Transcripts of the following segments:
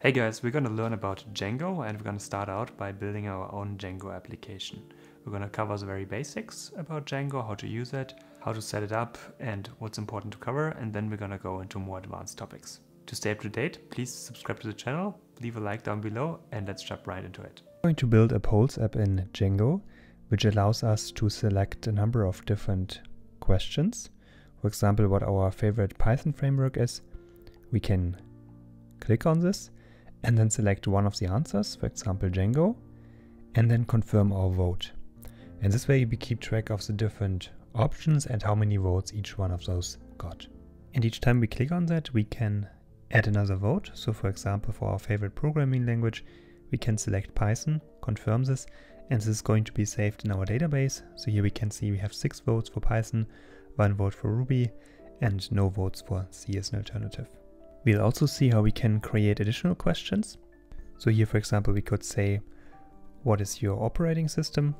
Hey guys, we're going to learn about Django and we're going to start out by building our own Django application. We're going to cover the very basics about Django, how to use it, how to set it up and what's important to cover and then we're going to go into more advanced topics. To stay up to date, please subscribe to the channel, leave a like down below and let's jump right into it. I'm going to build a polls app in Django which allows us to select a number of different questions. For example, what our favorite Python framework is. We can click on this and then select one of the answers, for example Django, and then confirm our vote. And this way we keep track of the different options and how many votes each one of those got. And each time we click on that, we can add another vote. So for example, for our favorite programming language, we can select Python, confirm this, and this is going to be saved in our database. So here we can see we have six votes for Python, one vote for Ruby, and no votes for C as an alternative. We'll also see how we can create additional questions. So here, for example, we could say, what is your operating system?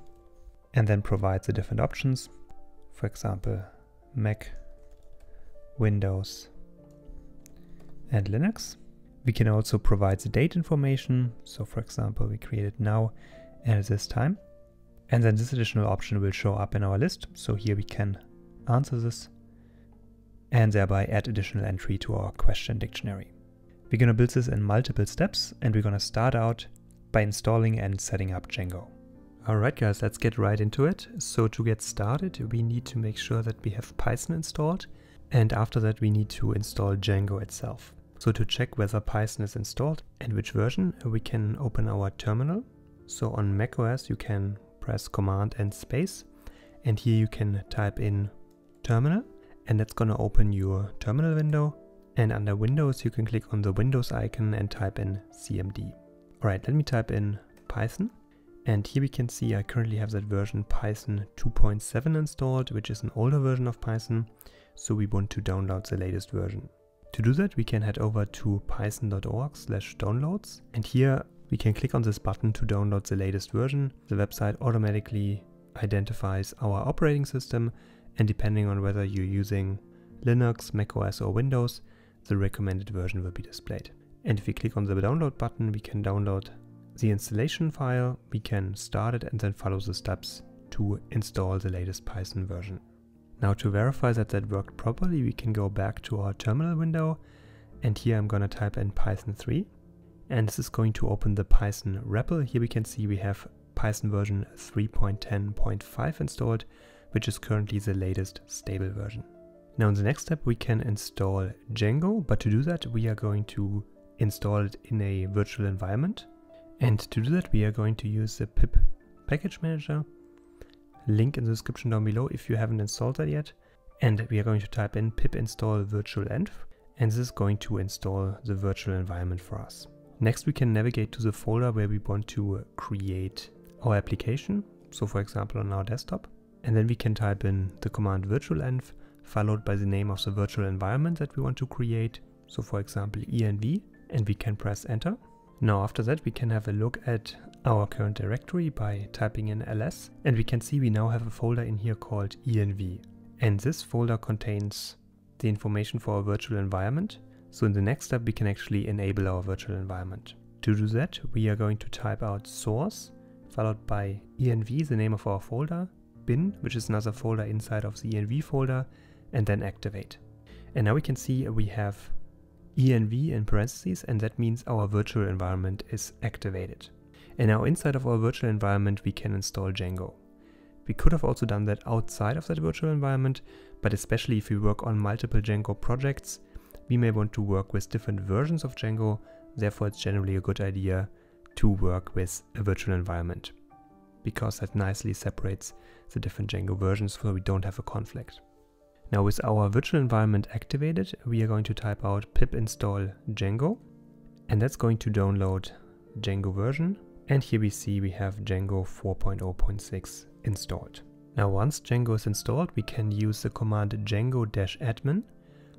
And then provide the different options. For example, Mac, Windows, and Linux. We can also provide the date information. So for example, we create it now and at this time. And then this additional option will show up in our list. So here we can answer this and thereby add additional entry to our question dictionary. We're going to build this in multiple steps and we're going to start out by installing and setting up Django. Alright guys, let's get right into it. So to get started, we need to make sure that we have Python installed and after that we need to install Django itself. So to check whether Python is installed and which version, we can open our terminal. So on macOS you can press Command and space and here you can type in terminal and that's gonna open your terminal window. And under Windows, you can click on the Windows icon and type in CMD. All right, let me type in Python. And here we can see I currently have that version Python 2.7 installed, which is an older version of Python. So we want to download the latest version. To do that, we can head over to python.org slash downloads. And here we can click on this button to download the latest version. The website automatically identifies our operating system and depending on whether you're using Linux, macOS or Windows, the recommended version will be displayed. And if we click on the download button, we can download the installation file, we can start it and then follow the steps to install the latest Python version. Now to verify that that worked properly, we can go back to our terminal window and here I'm going to type in Python 3 and this is going to open the Python REPL. Here we can see we have Python version 3.10.5 installed which is currently the latest stable version. Now in the next step we can install Django, but to do that we are going to install it in a virtual environment. And to do that we are going to use the pip package manager. Link in the description down below if you haven't installed that yet. And we are going to type in pip install virtualenv and this is going to install the virtual environment for us. Next we can navigate to the folder where we want to create our application. So for example on our desktop. And then we can type in the command virtualenv followed by the name of the virtual environment that we want to create. So for example env and we can press enter. Now after that we can have a look at our current directory by typing in ls and we can see we now have a folder in here called env. And this folder contains the information for our virtual environment. So in the next step we can actually enable our virtual environment. To do that we are going to type out source followed by env, the name of our folder, bin, which is another folder inside of the env folder, and then activate. And now we can see we have env in parentheses, and that means our virtual environment is activated. And now inside of our virtual environment, we can install Django. We could have also done that outside of that virtual environment, but especially if we work on multiple Django projects, we may want to work with different versions of Django, therefore it's generally a good idea to work with a virtual environment because that nicely separates the different Django versions so we don't have a conflict. Now with our virtual environment activated, we are going to type out pip install Django and that's going to download Django version. And here we see we have Django 4.0.6 installed. Now once Django is installed, we can use the command django-admin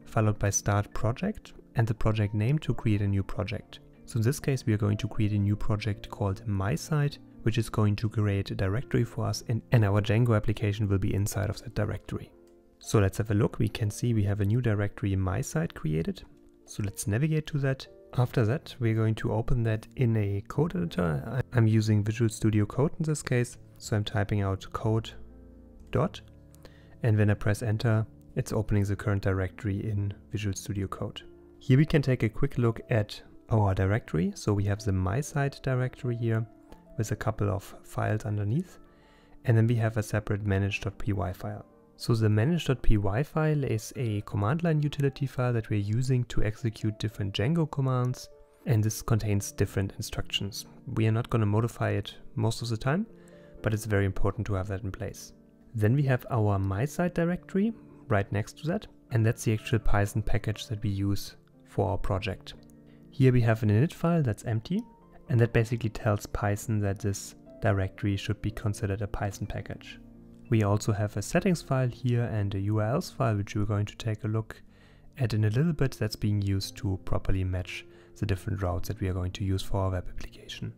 followed by start project and the project name to create a new project. So in this case, we are going to create a new project called MySite which is going to create a directory for us and, and our Django application will be inside of that directory. So let's have a look. We can see we have a new directory my site created. So let's navigate to that After that, we're going to open that in a code editor. I'm using Visual Studio Code in this case. So I'm typing out code dot. And when I press enter, it's opening the current directory in Visual Studio Code. Here we can take a quick look at our directory. So we have the my site directory here with a couple of files underneath. And then we have a separate manage.py file. So the manage.py file is a command line utility file that we're using to execute different Django commands. And this contains different instructions. We are not going to modify it most of the time, but it's very important to have that in place. Then we have our my site directory right next to that. And that's the actual Python package that we use for our project. Here we have an init file that's empty. And that basically tells Python that this directory should be considered a Python package. We also have a settings file here and a URLs file which we're going to take a look at in a little bit that's being used to properly match the different routes that we are going to use for our web application.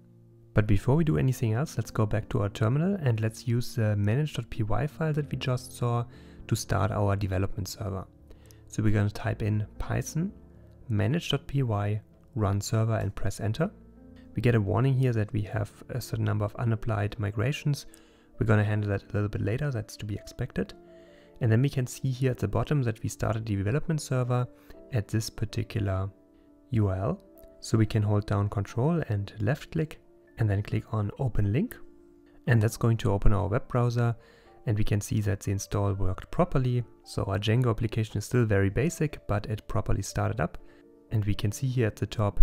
But before we do anything else, let's go back to our terminal and let's use the manage.py file that we just saw to start our development server. So we're going to type in python manage.py run server and press enter. We get a warning here that we have a certain number of unapplied migrations we're going to handle that a little bit later, that's to be expected. And then we can see here at the bottom that we started the development server at this particular URL. So we can hold down control and left click and then click on open link. And that's going to open our web browser and we can see that the install worked properly. So our Django application is still very basic, but it properly started up. And we can see here at the top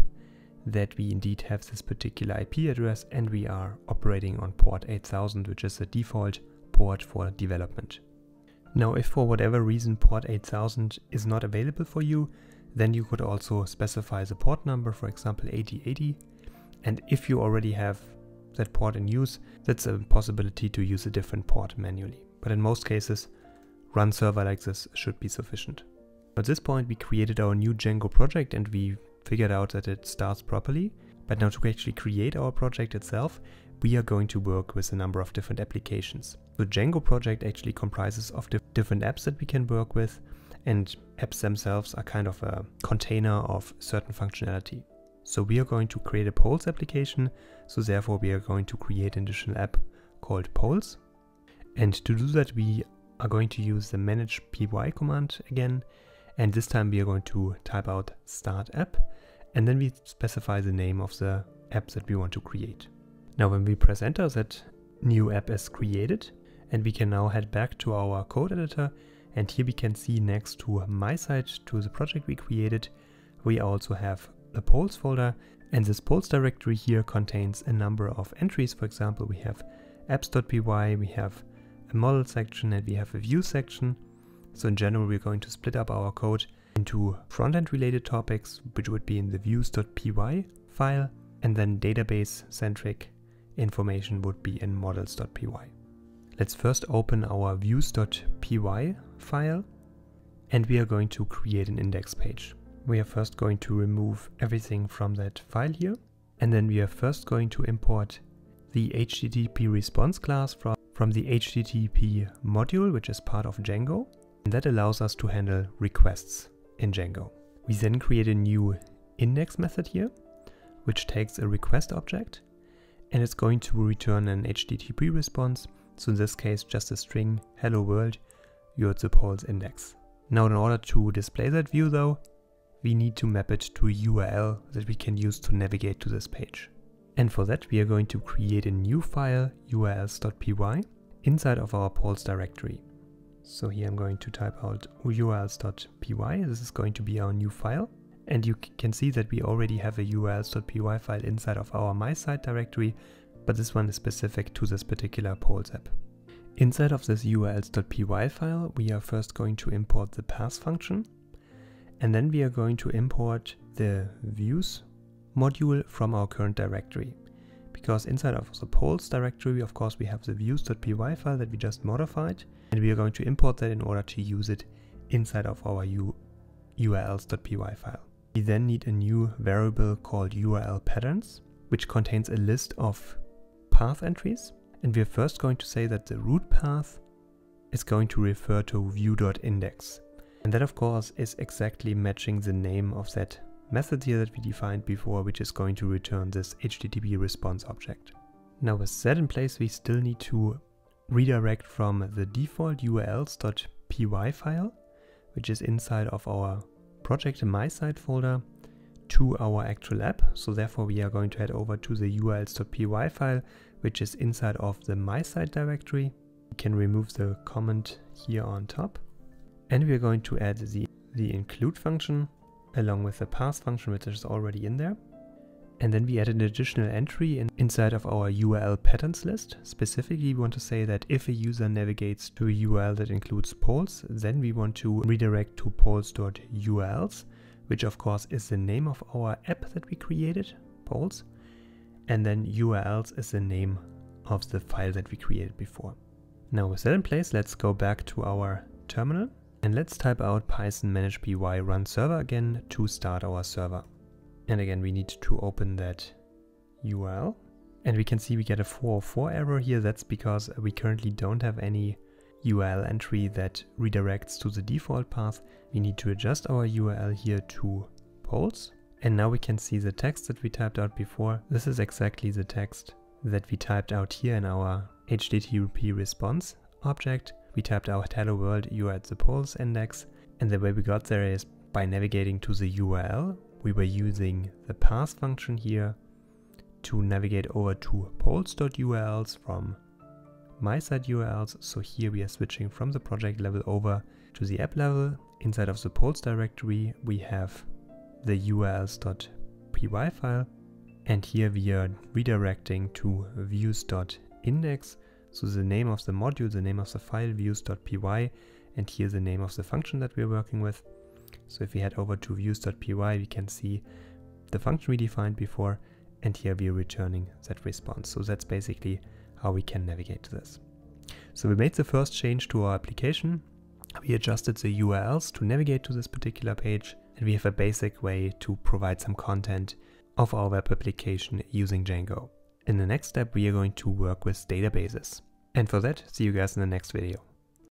that we indeed have this particular IP address and we are operating on port 8000, which is the default port for development. Now, if for whatever reason port 8000 is not available for you, then you could also specify the port number, for example 8080. And if you already have that port in use, that's a possibility to use a different port manually. But in most cases, run server like this should be sufficient. At this point, we created our new Django project and we figured out that it starts properly. But now to actually create our project itself, we are going to work with a number of different applications. The Django project actually comprises of different apps that we can work with and apps themselves are kind of a container of certain functionality. So we are going to create a polls application. So therefore we are going to create an additional app called polls. And to do that, we are going to use the manage py command again. And this time we are going to type out start app and then we specify the name of the app that we want to create. Now when we press enter that new app is created and we can now head back to our code editor and here we can see next to my site to the project we created we also have the polls folder. And this polls directory here contains a number of entries. For example we have apps.py we have a model section and we have a view section. So in general we're going to split up our code into front-end related topics, which would be in the views.py file, and then database-centric information would be in models.py. Let's first open our views.py file, and we are going to create an index page. We are first going to remove everything from that file here, and then we are first going to import the HTTP response class from, from the HTTP module, which is part of Django, and that allows us to handle requests in Django. We then create a new index method here, which takes a request object and it's going to return an HTTP response. So in this case, just a string, hello world, you're at the polls index. Now in order to display that view though, we need to map it to a URL that we can use to navigate to this page. And for that, we are going to create a new file, urls.py, inside of our polls directory. So here I'm going to type out urls.py. This is going to be our new file. And you can see that we already have a urls.py file inside of our my site directory, but this one is specific to this particular polls app. Inside of this urls.py file, we are first going to import the path function, and then we are going to import the views module from our current directory. Because inside of the polls directory, of course, we have the views.py file that we just modified, and we are going to import that in order to use it inside of our urls.py file. We then need a new variable called URL patterns, which contains a list of path entries. And we're first going to say that the root path is going to refer to view.index. And that of course is exactly matching the name of that method here that we defined before, which is going to return this HTTP response object. Now with that in place, we still need to redirect from the default urls.py file, which is inside of our project my site folder, to our actual app. So therefore we are going to head over to the urls.py file, which is inside of the my site directory. We can remove the comment here on top. And we are going to add the, the include function along with the path function, which is already in there. And then we add an additional entry in, inside of our URL patterns list. Specifically, we want to say that if a user navigates to a URL that includes polls, then we want to redirect to polls.urls, which of course is the name of our app that we created, polls. And then urls is the name of the file that we created before. Now with that in place, let's go back to our terminal and let's type out python manage py run server again to start our server. And again, we need to open that URL. And we can see we get a 404 error here. That's because we currently don't have any URL entry that redirects to the default path. We need to adjust our URL here to polls. And now we can see the text that we typed out before. This is exactly the text that we typed out here in our HTTP response object. We typed out hello world, you are at the polls index. And the way we got there is by navigating to the URL, we were using the path function here to navigate over to polls.urls from my site URLs. So here we are switching from the project level over to the app level. Inside of the polls directory, we have the urls.py file. And here we are redirecting to views.index. So the name of the module, the name of the file, views.py, and here the name of the function that we're working with. So if we head over to views.py, we can see the function we defined before, and here we are returning that response. So that's basically how we can navigate to this. So we made the first change to our application. We adjusted the URLs to navigate to this particular page, and we have a basic way to provide some content of our web application using Django. In the next step, we are going to work with databases. And for that, see you guys in the next video.